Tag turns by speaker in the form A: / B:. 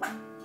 A: Bye.